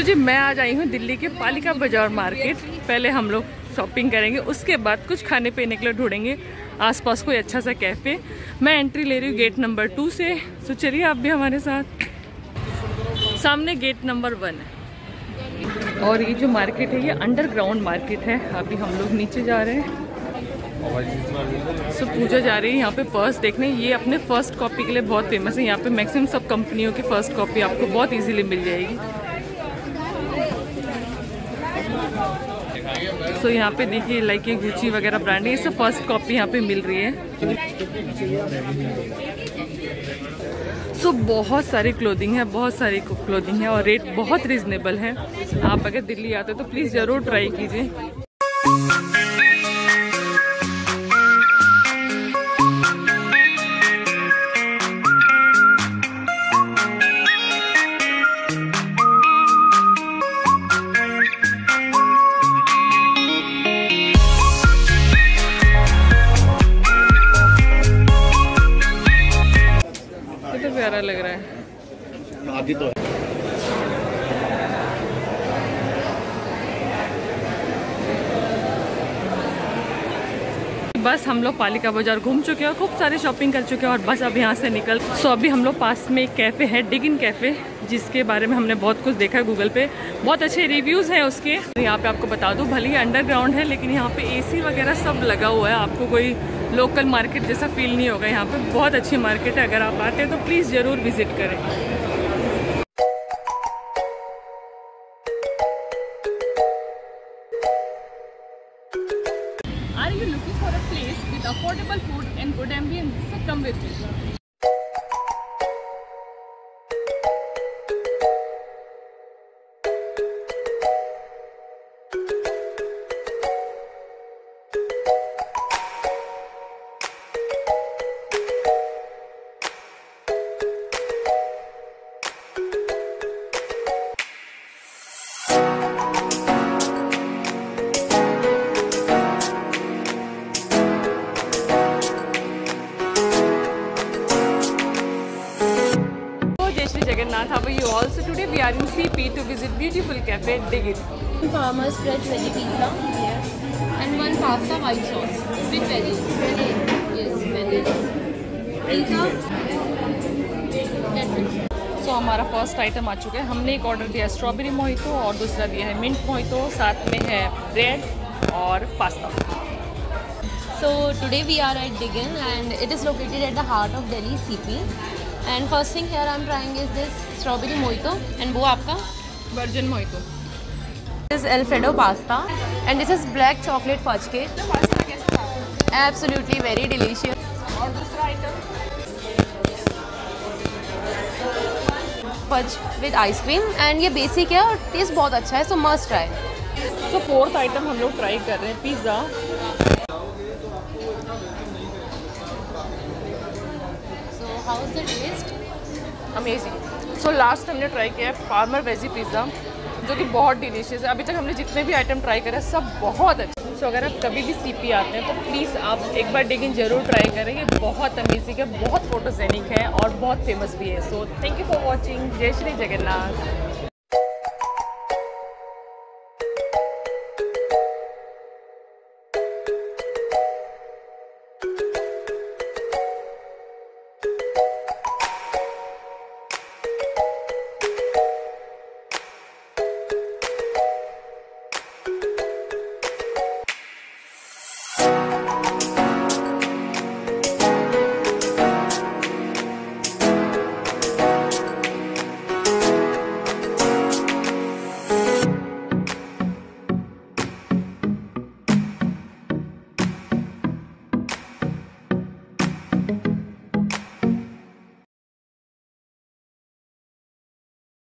सो जी, मैं आज आई हूँ दिल्ली के पालिका बाज़ार मार्केट। पहले हम लोग शॉपिंग करेंगे, उसके बाद कुछ खाने पीने के लिए ढूंढेंगे, आसपास कोई अच्छा सा कैफ़े। मैं एंट्री ले रही हूँ गेट नंबर टू से। सो चलिए आप भी हमारे साथ। सामने गेट नंबर वन है। और ये जो मार्केट है, ये अंडरग्राउंड मार्केट है। अभी हम लोग नीचे जा रहे हैं। सो पूजा जा रही है यहाँ पे पर्स देखने। ये अपने फ़र्स्ट कॉपी के लिए बहुत फ़ेमस है। यहाँ पे मैक्सिमम सब कंपनियों की फ़र्स्ट कॉपी आपको बहुत इजीली मिल जाएगी। सो so, यहाँ पे देखिए लाइक ये गुची वगैरह ब्रांड है ये सब फ़र्स्ट कॉपी यहाँ पे मिल रही है। सो so, बहुत सारी क्लोथिंग है बहुत सारी क्लोथिंग है और रेट बहुत रिजनेबल है। आप अगर दिल्ली आते हो तो प्लीज़ ज़रूर ट्राई कीजिए। आदि तो है। बस हम लोग पालिका बाज़ार घूम चुके हैं खूब सारी शॉपिंग कर चुके हैं और बस अब यहाँ से निकल। सो अभी हम लोग पास में एक कैफ़े है डिगिन कैफ़े जिसके बारे में हमने बहुत कुछ देखा है गूगल पे। बहुत अच्छे रिव्यूज़ हैं उसके। यहाँ पे आपको बता दूँ, भले ही अंडरग्राउंड है, लेकिन यहाँ पे एसी वगैरह सब लगा हुआ है। आपको कोई लोकल मार्केट जैसा फील नहीं होगा यहाँ पे। बहुत अच्छी मार्केट है। अगर आप आते हैं तो प्लीज़ ज़रूर विज़िट करें। Are you looking for a place with affordable food and good ambience? So come with me. Jagannath how you also today we are in CP to visit beautiful cafe Diggin farmers so हमारा first item आ चुका है। हमने एक order दिया है strawberry mojito और दूसरा दिया है मिंट मोहितो साथ में है ब्रेड और pasta so today we are at Diggin and it is located at the heart of Delhi city and first thing here I am trying is this strawberry mojito and वो आपका? Version mojito this एल्फेडो pasta and this is black chocolate fudge के absolutely very delicious fudge with ice cream and ये basic है और taste बहुत अच्छा है so must try so fourth item हम लोग ट्राई कर रहे हैं पिज़्ज़ा अमेजिंग सो लास्ट हमने ट्राई किया है फार्मर वेजी पिज़्ज़ा जो कि बहुत डिलीशियस है। अभी तक हमने जितने भी आइटम ट्राई करे सब बहुत अच्छे। सो so, अगर आप कभी भी सीपी आते हैं तो प्लीज़ आप एक बार डिगिन ज़रूर ट्राई करें। ये बहुत अमेजिंग है बहुत फोटोजेनिक है और बहुत फ़ेमस भी है। So thank you for watching जय श्री जगन्नाथ।